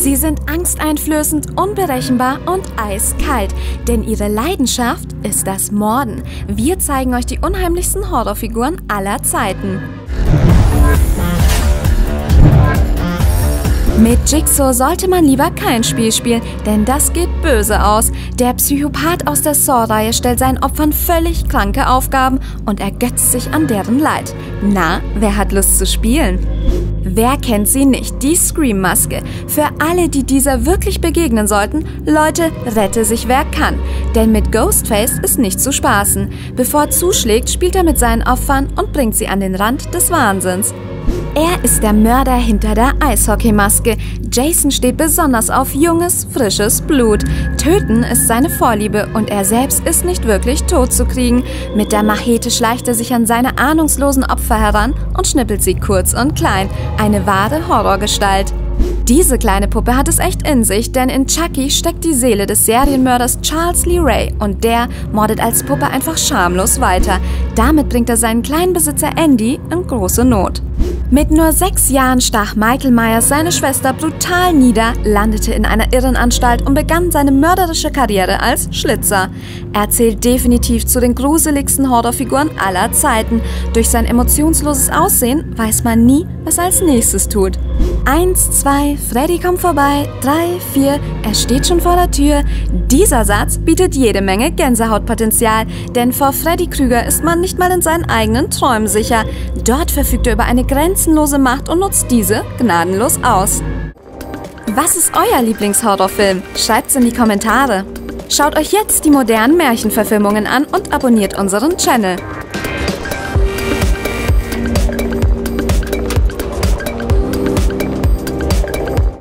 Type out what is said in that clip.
Sie sind angsteinflößend, unberechenbar und eiskalt, denn ihre Leidenschaft ist das Morden. Wir zeigen euch die unheimlichsten Horrorfiguren aller Zeiten. Mit Jigsaw sollte man lieber kein Spiel spielen, denn das geht böse aus. Der Psychopath aus der Saw-Reihe stellt seinen Opfern völlig kranke Aufgaben und ergötzt sich an deren Leid. Na, wer hat Lust zu spielen? Wer kennt sie nicht? Die Scream-Maske. Für alle, die dieser wirklich begegnen sollten, Leute, rette sich wer kann. Denn mit Ghostface ist nicht zu spaßen. Bevor er zuschlägt, spielt er mit seinen Opfern und bringt sie an den Rand des Wahnsinns. Er ist der Mörder hinter der Eishockeymaske. Jason steht besonders auf junges, frisches Blut. Töten ist seine Vorliebe und er selbst ist nicht wirklich tot zu kriegen. Mit der Machete schleicht er sich an seine ahnungslosen Opfer heran und schnippelt sie kurz und klein. Eine wahre Horrorgestalt. Diese kleine Puppe hat es echt in sich, denn in Chucky steckt die Seele des Serienmörders Charles Lee Ray und der mordet als Puppe einfach schamlos weiter. Damit bringt er seinen kleinen Besitzer Andy in große Not. Mit nur sechs Jahren stach Michael Myers seine Schwester brutal nieder, landete in einer Irrenanstalt und begann seine mörderische Karriere als Schlitzer. Er zählt definitiv zu den gruseligsten Horrorfiguren aller Zeiten. Durch sein emotionsloses Aussehen weiß man nie, was er als nächstes tut. Eins, zwei, Freddy kommt vorbei. Drei, vier, er steht schon vor der Tür. Dieser Satz bietet jede Menge Gänsehautpotenzial, denn vor Freddy Krüger ist man nicht mal in seinen eigenen Träumen sicher. Dort verfügt er über eine grenzenlose Macht und nutzt diese gnadenlos aus. Was ist euer Lieblingshorrorfilm? Schreibt's in die Kommentare. Schaut euch jetzt die modernen Märchenverfilmungen an und abonniert unseren Channel.